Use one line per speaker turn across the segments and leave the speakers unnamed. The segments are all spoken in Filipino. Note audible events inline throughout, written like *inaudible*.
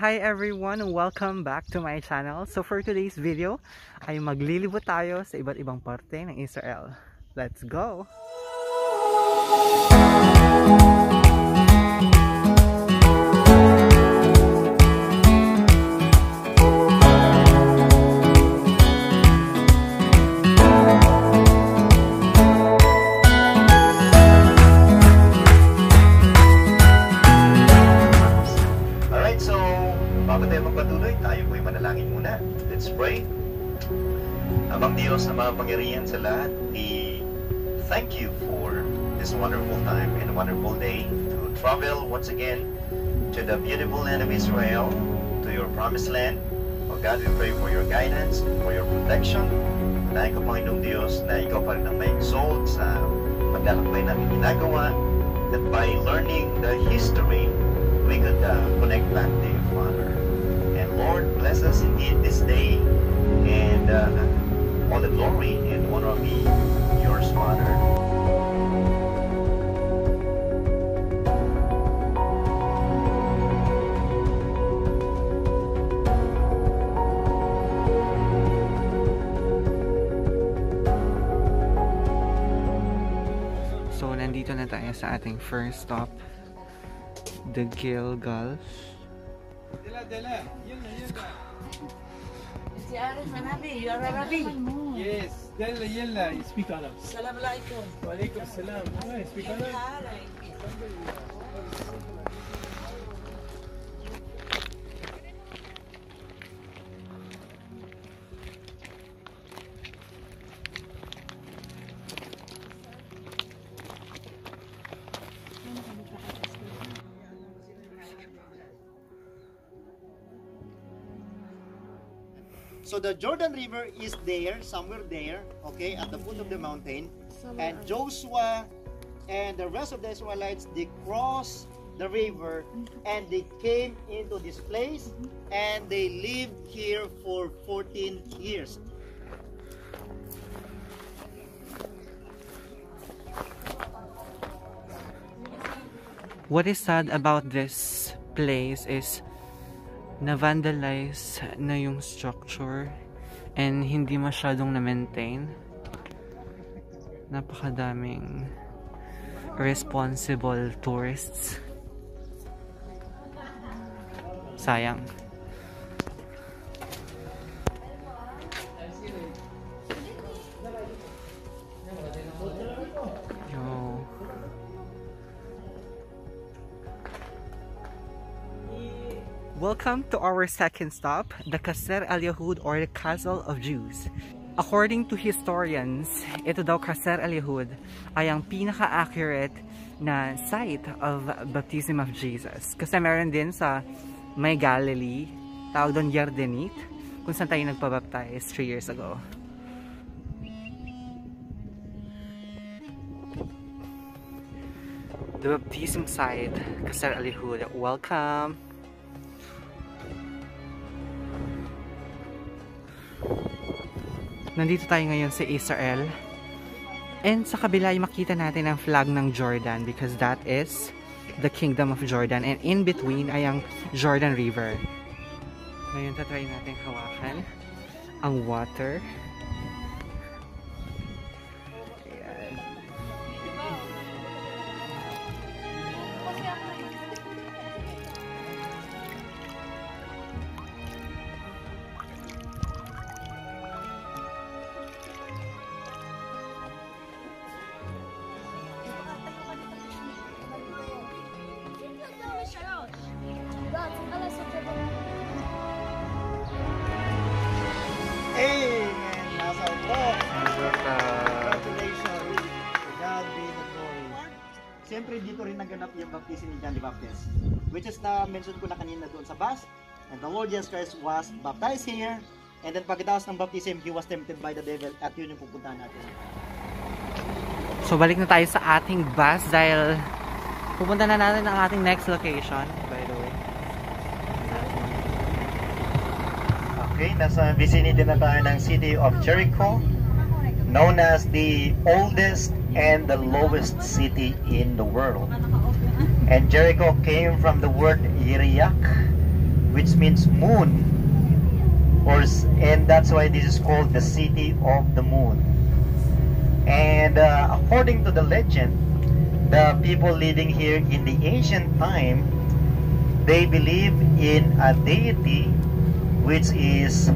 Hi everyone! Welcome back to my channel. So for today's video, ay maglilibot tayo sa iba't ibang parte ng Israel. Let's go!
Alright, bago tayo magpatuloy, tayo po'y manalangin muna. Let's pray. Amang Diyos na mapangyarihan sa lahat, we thank you for this wonderful time and wonderful day to travel once again to the beautiful land of Israel, to your promised land. O God, we pray for your guidance, for your protection. Dahil ko, Panginoong Diyos, na ikaw pa rin ang may exalt sa paglalakbay namin ginagawa, that by learning the history, we could uh, connect back to bless us indeed this day, and uh, all the glory and honor be yours, Father.
So nandito na tayo sa ating first stop, the Gilgal.
انت عارف منامي يا عربي
Yes, يلا يلا you speak Arab.
السلام عليكم
وعليكم السلام. Ah, you speak
So the Jordan River is there, somewhere there, okay, at the foot of the mountain. And Joshua and the rest of the Israelites, they crossed the river and they came into this place and they lived here for 14 years.
What is sad about this place is na-vandalize na yung structure and hindi masyadong na-maintain. Napakadaming responsible tourists. Sayang. Welcome to our second stop, the Kasser al Yahud or the Castle of Jews. According to historians, ito daw Kasser al Yahud ay ang pinaka-accurate na site of baptism of Jesus. Kasi meron din sa may Galilee, tawag doon Yardenit, kung saan tayo nagpabaptize 3 years ago. The baptism site, Kasser al Yahud. Welcome! Nandito tayo ngayon sa Israel. And sa kabila ay makita natin ang flag ng Jordan because that is the Kingdom of Jordan. And in between ay ang Jordan River. Ngayon tatry natin hawakan ang water.
Naganap yung baptism ni John the Baptist. Which is na-mention ko na kanina doon sa bus. And the Lord Jesus Christ was baptized here. And then pagkatapos ng baptism, he was tempted by the devil. At yun yung pupuntahan natin.
So balik na tayo sa ating bus dahil pupunta na natin ang ating next location by the way.
Okay, nasa vicinity na tayo ng city of Jericho. Known as the oldest and the lowest city in the world. And Jericho came from the word Yeriach, which means moon, or and that's why this is called the city of the moon. And uh, according to the legend, the people living here in the ancient time, they believe in a deity which is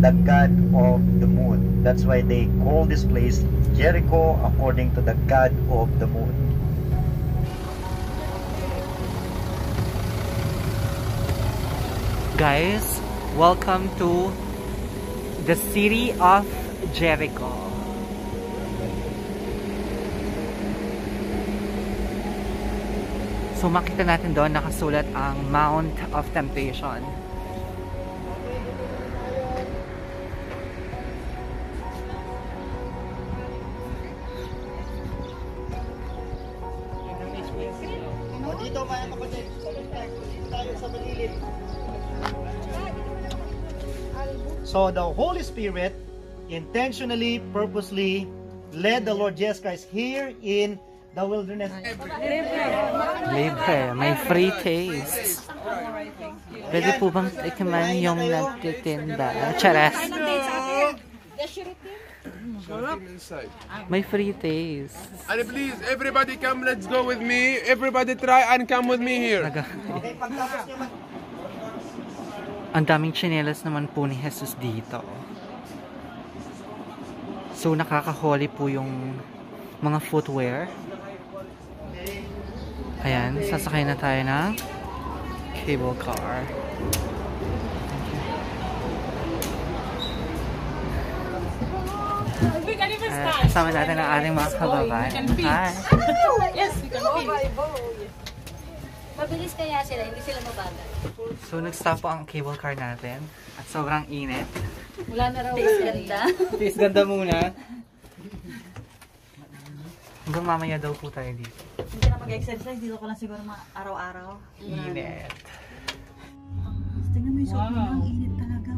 the god of the moon. That's why they call this place Jericho according to the god of the moon.
Guys, welcome to the city of Jericho. So makita natin doon nakasulat ang Mount of Temptation.
So the Holy Spirit intentionally, purposely led the Lord Jesus Christ here in the wilderness.
Libre, may free taste. Pwede po bang ikaman yung nagtitinda? Charas,
inside.
may free taste.
And please, everybody come, let's go with me. Everybody try and come with me here.
Naga- Ang daming tsinelas naman po ni Jesus dito. So, nakaka-holy po yung mga footwear. Ayan, sasakay na tayo ng cable car.
Start.
kasama natin ang ating mga kababayan. Hi! *laughs*
Yes, we can fit.
Mabilis kaya sila, hindi sila mabagal.
So, nag-stop po ang cable car natin. At sobrang init.
Wala na raw ganda. *laughs*
Please, ganda muna. Hanggang mamaya daw po tayo dito.
Hindi na mag-exercise, dito ko lang siguro mga araw-araw.
Init.
Tingnan mo yung suot nila, ang init talaga.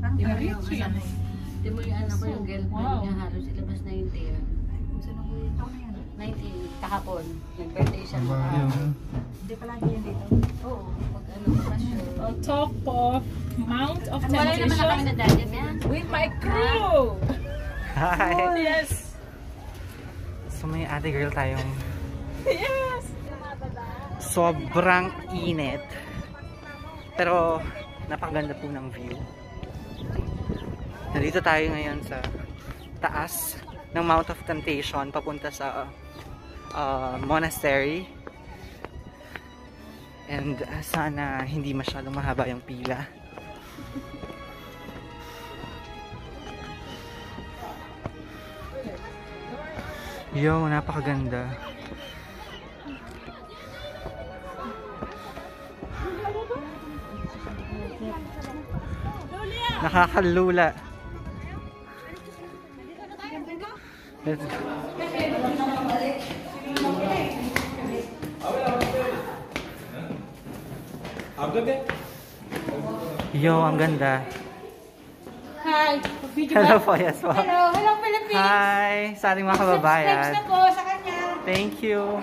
Parang tayo.
Di mo yung anak ko yung girlfriend niya halos ilabas na yung tear.
Kung saan ako yan.
19, kahapon. Nag-birthday siya.
Hindi palagi yan dito.
Oo, pag ano, passion.
On top of Mount of
Wala naman na kami
Temptation with my crew.
Hi!
Yes.
So may ate girl tayong
Yes.
sobrang init. Pero napakaganda po ng view. Nandito tayo ngayon sa taas ng Mount of Temptation papunta sa uh, monastery. And uh, sana hindi masyadong mahaba yung pila. Yo, napakaganda. Nakakalula. Let's go. Yo, ang ganda.
Hi. Video
Hello po, yes po.
Hello. Hello, Philippines.
Hi, sa ating mga
Subscribe
kababayan.
na po sa kanya.
Thank you.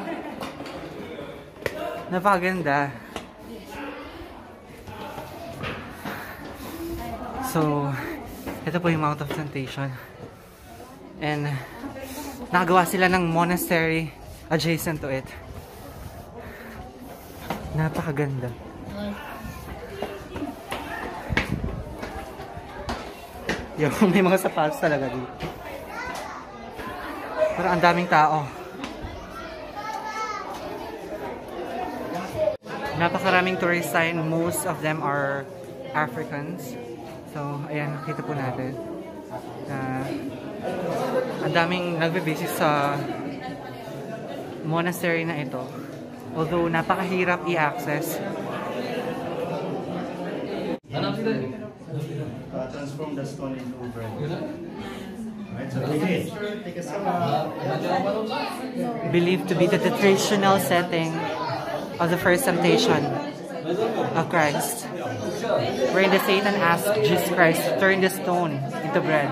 Napakaganda. So, ito po yung Mount of Temptation. And, nakagawa sila ng monastery adjacent to it. Napakaganda. Yung *laughs* may mga sapatos talaga dito. Pero ang daming tao. Napakaraming tourist sign. Most of them are Africans. So, ayan, nakita po natin. Na ang daming nagbe-visit sa monastery na ito. Although, napakahirap i-access.
Uh, transform the stone into bread. Alright, so take it. Take a sip.
Believed to be the traditional setting of the first temptation of Christ. Wherein the Satan asked Jesus Christ to turn the stone into bread.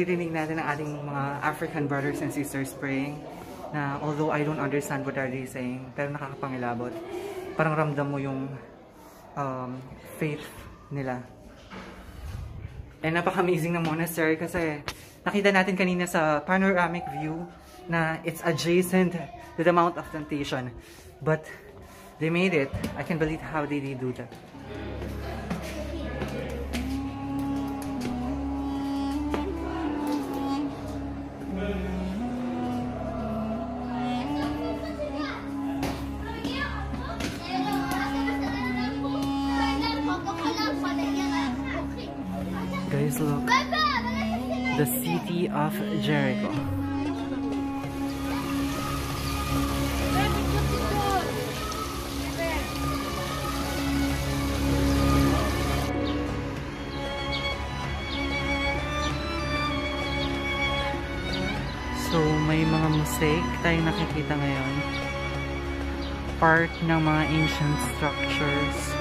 Naririnig natin ang ating mga African brothers and sisters praying na although I don't understand what are they saying, pero nakakapangilabot. Parang ramdam mo yung um, faith nila. And napaka-amazing ng monastery kasi nakita natin kanina sa panoramic view na it's adjacent to the Mount of Temptation. But they made it. I can believe how did they do that. Guys, look. The city of Jericho. So, may mga mosaic tayong nakikita ngayon. Part ng mga ancient structures.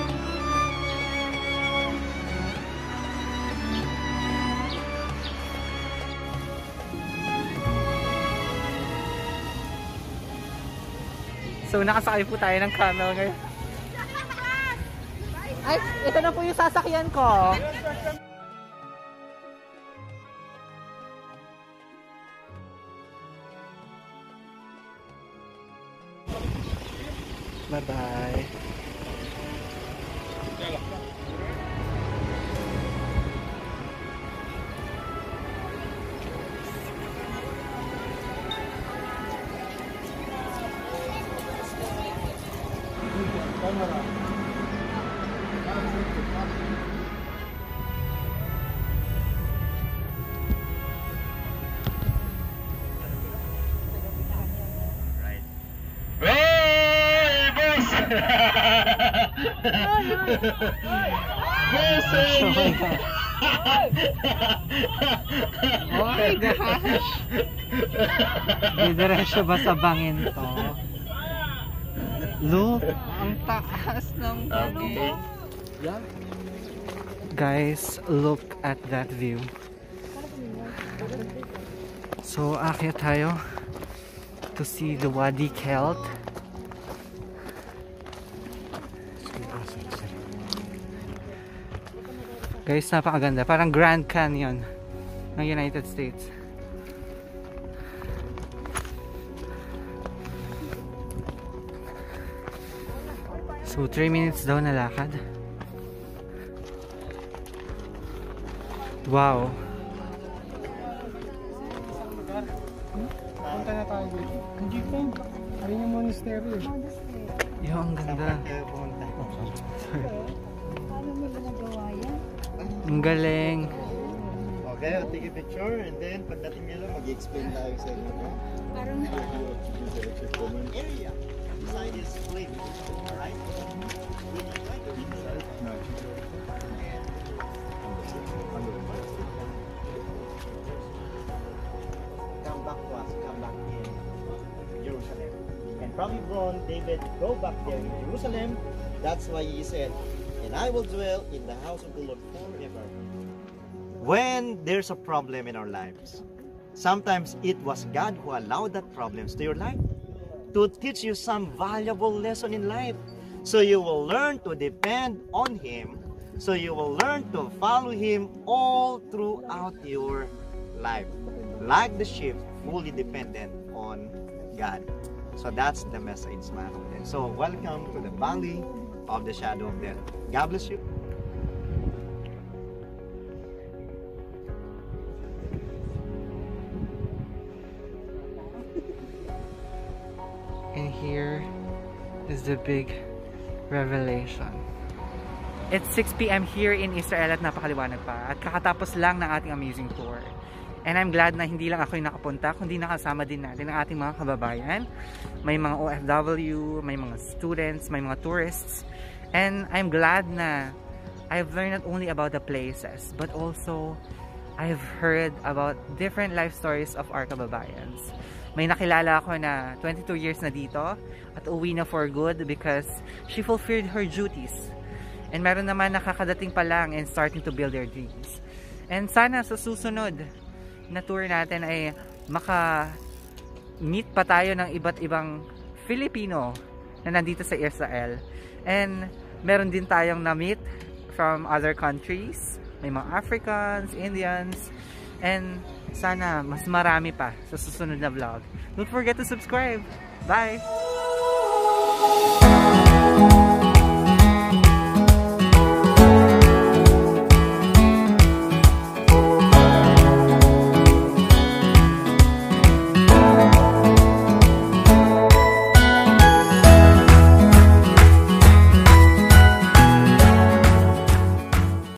So, nakasakay po tayo ng camel ngayon. Ay, ito na po yung sasakyan ko. Bye-bye. God. Oh my gosh! Didiretso ba sa bangin to? Look! Ang taas ng bangin. Guys, look at that view. So, akyat tayo to see the Wadi Kelt. Guys, napakaganda. Parang Grand Canyon ng United States. So, 3 minutes daw na lakad. Wow.
Punta na tayo dito. Hindi po. Ayun yung monastery. eh.
Yo, ang ganda.
Mo ginagawa yan?
Ang galing.
Okay, I'll take a picture and then pagdating nila mag-explain tayo sa inyo.
Parang
area. Inside is to inside, come back to us, come back in Jerusalem. And from Hebron, David go back there in Jerusalem. That's why he said, and I will dwell in the house of the Lord forever. When there's a problem in our lives, sometimes it was God who allowed that problems to your life to teach you some valuable lesson in life. So you will learn to depend on Him. So you will learn to follow Him all throughout your life. Like the sheep, fully dependent on God. So that's the message, mga kapatid. So welcome to the valley of the shadow of death. God bless you. *laughs*
And here is the big revelation. It's 6 p.m. here in Israel at napakaliwanag pa. At kakatapos lang ng ating amazing tour. And I'm glad na hindi lang ako yung nakapunta, kundi nakasama din natin ang ating mga kababayan. May mga OFW, may mga students, may mga tourists. And I'm glad na I've learned not only about the places, but also I've heard about different life stories of our kababayans. May nakilala ako na 22 years na dito at uwi na for good because she fulfilled her duties. And meron naman nakakadating pa lang and starting to build their dreams. And sana sa susunod, na tour natin ay maka meet pa tayo ng iba't ibang Filipino na nandito sa Israel. And meron din tayong na-meet from other countries. May mga Africans, Indians, and sana mas marami pa sa susunod na vlog. Don't forget to subscribe. Bye!